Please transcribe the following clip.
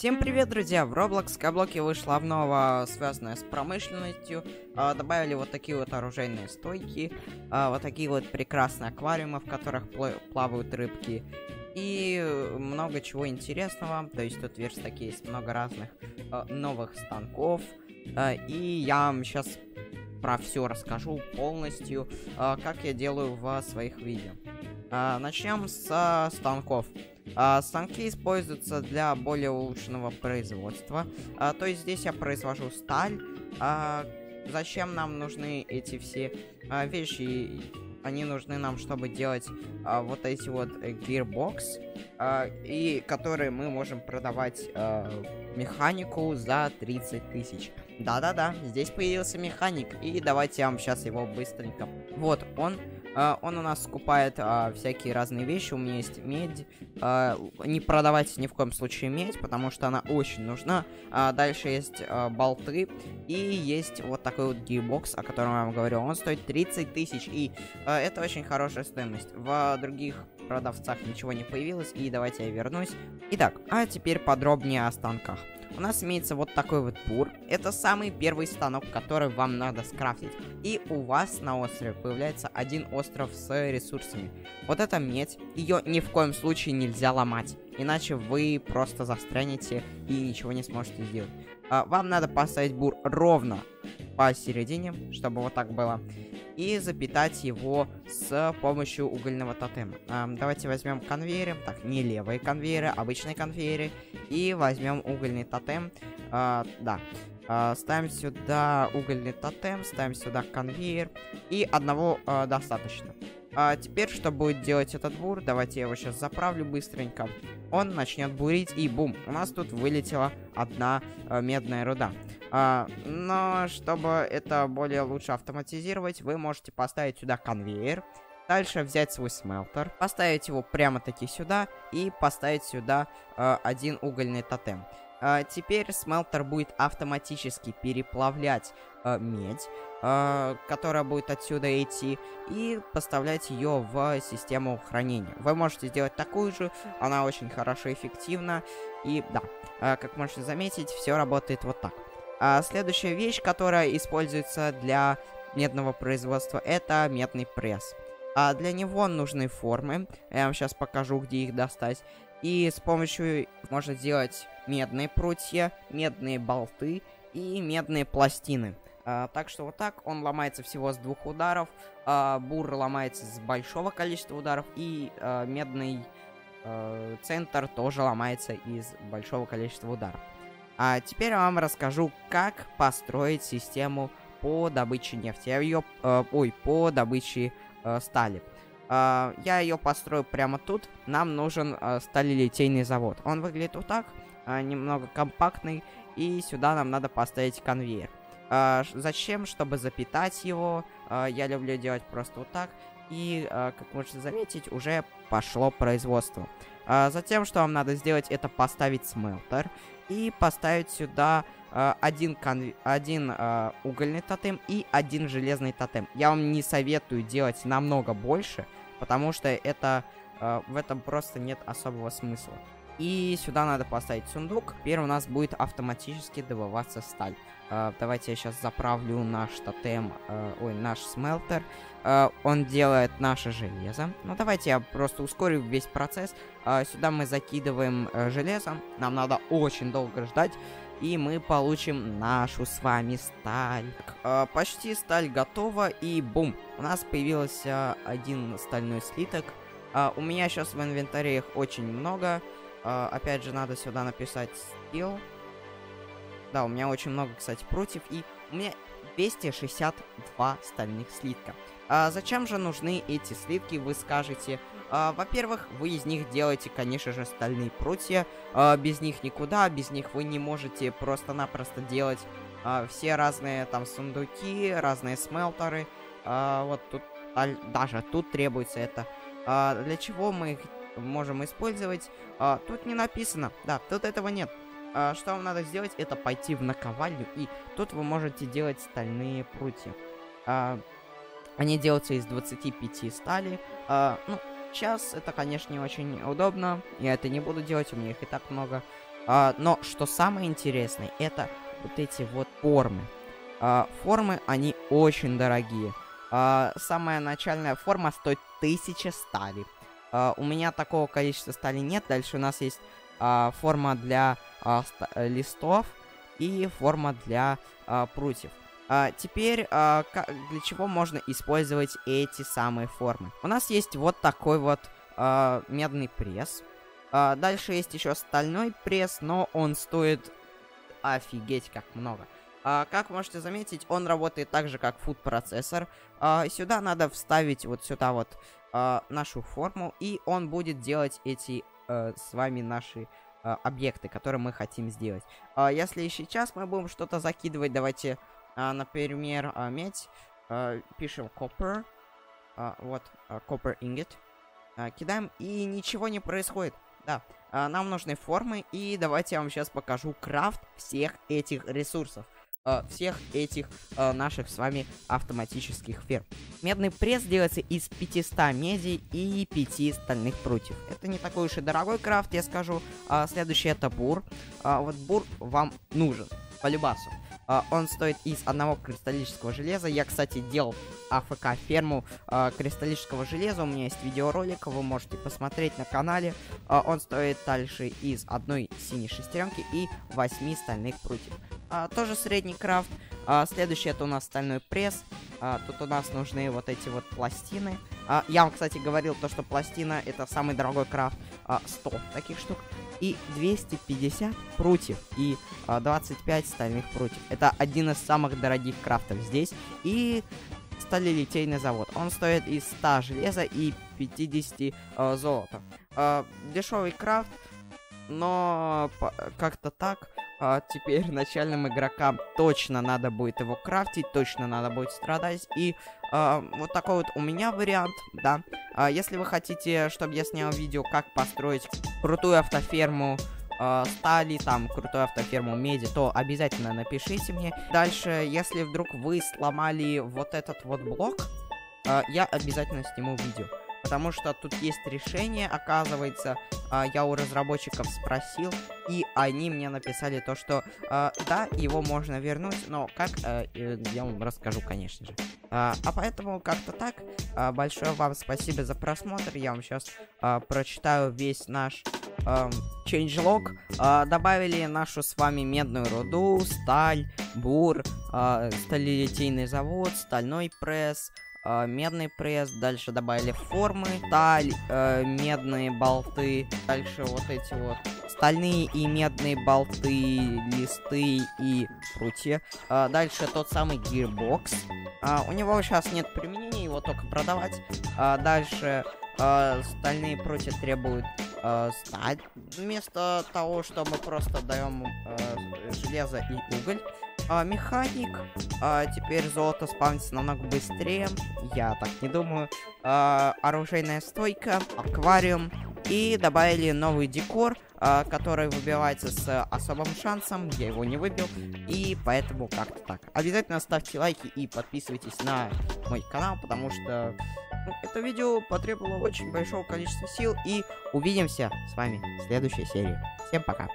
Всем привет, друзья! В Roblox Каблоке вышла обнова, связанная с промышленностью. А, добавили вот такие вот оружейные стойки, а, вот такие вот прекрасные аквариумы, в которых плавают рыбки. И много чего интересного. То есть тут верстаки есть много разных а, новых станков. И я вам сейчас про все расскажу полностью, как я делаю в своих видео. Начнем с станков. А, станки используются для более улучшенного производства. А, то есть здесь я произвожу сталь. А, зачем нам нужны эти все вещи? Они нужны нам, чтобы делать вот эти вот а, и которые мы можем продавать механику за 30 тысяч. Да-да-да, здесь появился механик, и давайте я вам сейчас его быстренько... Вот он, Uh, он у нас скупает uh, всякие разные вещи. У меня есть медь. Uh, не продавайте ни в коем случае медь, потому что она очень нужна. дальше есть болты. И есть вот такой вот гейбокс, о котором я вам говорил. Он стоит 30 тысяч. И это очень хорошая стоимость. В других продавцах ничего не появилось. И давайте я вернусь. Итак, а теперь подробнее о станках у нас имеется вот такой вот бур. Это самый первый станок, который вам надо скрафтить. И у вас на острове появляется один остров с ресурсами. Вот эта медь, ее ни в коем случае нельзя ломать. Иначе вы просто застрянете и ничего не сможете сделать. А, вам надо поставить бур ровно посередине, чтобы вот так было и запитать его с помощью угольного тотема. Эм, давайте возьмем конвейеры, так, не левые конвейеры, обычные конвейеры, и возьмем угольный тотем, э, да. Э, ставим сюда угольный тотем, ставим сюда конвейер, и одного э, достаточно. А теперь, что будет делать этот бур, давайте я его сейчас заправлю быстренько. Он начнет бурить, и бум, у нас тут вылетела одна э, медная руда. А, но чтобы это более лучше автоматизировать, вы можете поставить сюда конвейер. Дальше взять свой смелтер, поставить его прямо-таки сюда и поставить сюда э, один угольный тотем. Uh, теперь смелтер будет автоматически переплавлять uh, медь, uh, которая будет отсюда идти, и поставлять ее в систему хранения. Вы можете сделать такую же, она очень хорошо эффективна, и да, как можете заметить, все работает вот так. А следующая вещь, которая используется для медного производства, это медный пресс. А для него нужны формы. Я вам сейчас покажу, где их достать. И с помощью можно сделать медные прутья, медные болты и медные пластины. А, так что вот так он ломается всего с двух ударов. А, бур ломается с большого количества ударов. И а, медный а, центр тоже ломается из большого количества ударов. А теперь я вам расскажу, как построить систему по добыче нефти. Я ее, э, ой, по добыче э, стали. Э, я ее построю прямо тут. Нам нужен э, сталелитейный завод. Он выглядит вот так, э, немного компактный. И сюда нам надо поставить конвейер. Э, зачем? Чтобы запитать его. Э, я люблю делать просто вот так. И, э, как можете заметить, уже пошло производство. Э, затем, что вам надо сделать, это поставить смелтер и поставить сюда э, один, конв... один э, угольный тотем и один железный тотем. Я вам не советую делать намного больше, потому что это э, в этом просто нет особого смысла. И сюда надо поставить сундук. Теперь у нас будет автоматически добываться сталь. Э, давайте я сейчас заправлю наш тотем, э, ой, наш смелтер. Э, он делает наше железо. Ну, давайте я просто ускорю весь процесс. Э, сюда мы закидываем э, железо. Нам надо очень долго ждать. И мы получим нашу с вами сталь. Э, почти сталь готова. И бум, у нас появился один стальной слиток. Э, у меня сейчас в инвентаре их очень много. Uh, опять же, надо сюда написать skill. Да, у меня очень много, кстати, против. И у меня 262 стальных слитка. А зачем же нужны эти слитки, вы скажете? А, Во-первых, вы из них делаете, конечно же, стальные прутья. А, без них никуда, без них вы не можете просто-напросто делать а, все разные там сундуки, разные смелтеры. А, вот тут, а, даже тут требуется это. А, для чего мы их можем использовать. А, тут не написано. Да, тут этого нет. А, что вам надо сделать, это пойти в наковальню, и тут вы можете делать стальные прутья. А, они делаются из 25 стали. А, ну, сейчас это, конечно, не очень удобно. Я это не буду делать, у меня их и так много. А, но что самое интересное, это вот эти вот формы. А, формы, они очень дорогие. А, самая начальная форма стоит 1000 стали. А, у меня такого количества стали нет. Дальше у нас есть а, форма для а, листов и форма для а, прутьев. А, теперь, а, для чего можно использовать эти самые формы? У нас есть вот такой вот а, медный пресс. А, дальше есть еще стальной пресс, но он стоит офигеть как много. А, как можете заметить, он работает так же, как food процессор. А, сюда надо вставить вот сюда вот а, нашу форму, и он будет делать эти а, с вами наши а, объекты, которые мы хотим сделать. Если сейчас мы будем что-то закидывать, давайте, например, медь, пишем copper, вот, copper ingot, кидаем, и ничего не происходит. Да, нам нужны формы, и давайте я вам сейчас покажу крафт всех этих ресурсов. Uh, всех этих uh, наших с вами автоматических ферм. Медный пресс делается из 500 меди и 5 стальных прутьев. Это не такой уж и дорогой крафт, я скажу. Uh, следующий это бур. вот бур вам нужен, по любасу. Uh, он стоит из одного кристаллического железа. Я, кстати, делал АФК ферму uh, кристаллического железа. У меня есть видеоролик, вы можете посмотреть на канале. Uh, он стоит дальше из одной синей шестеренки и 8 стальных прутьев. Uh, тоже средний крафт. Uh, следующий это у нас стальной пресс. Uh, тут у нас нужны вот эти вот пластины. Uh, я вам, кстати, говорил то, что пластина это самый дорогой крафт. Uh, 100 таких штук и 250 прутьев и а, 25 стальных прутьев. Это один из самых дорогих крафтов здесь. И сталелитейный завод. Он стоит из 100 железа и 50 а, золота. А, дешевый крафт, но как-то так. А, теперь начальным игрокам точно надо будет его крафтить, точно надо будет страдать. И а, вот такой вот у меня вариант, да. А, если вы хотите, чтобы я снял видео, как построить крутую автоферму э, стали, там, крутую автоферму меди, то обязательно напишите мне. Дальше, если вдруг вы сломали вот этот вот блок, э, я обязательно сниму видео. Потому что тут есть решение, оказывается, э, я у разработчиков спросил, и они мне написали то, что э, да, его можно вернуть, но как, э, я вам расскажу, конечно же. Э, а поэтому как-то так. Э, большое вам спасибо за просмотр. Я вам сейчас э, прочитаю весь наш э, changelog. Э, добавили нашу с вами медную руду, сталь, бур, э, сталелитейный завод, стальной пресс, э, медный пресс, дальше добавили формы, сталь, э, медные болты, дальше вот эти вот стальные и медные болты, листы и прутья. Э, дальше тот самый гирбокс. Э, у него сейчас нет применения, его только продавать. Э, дальше э, стальные прутья требуют э, сталь. Вместо того, что мы просто даем э, железо и уголь. А, механик. А, теперь золото спавнится намного быстрее. Я так не думаю. А, оружейная стойка, аквариум. И добавили новый декор, а, который выбивается с особым шансом. Я его не выбил. И поэтому как-то так. Обязательно ставьте лайки и подписывайтесь на мой канал, потому что ну, это видео потребовало очень большого количества сил. И увидимся с вами в следующей серии. Всем пока.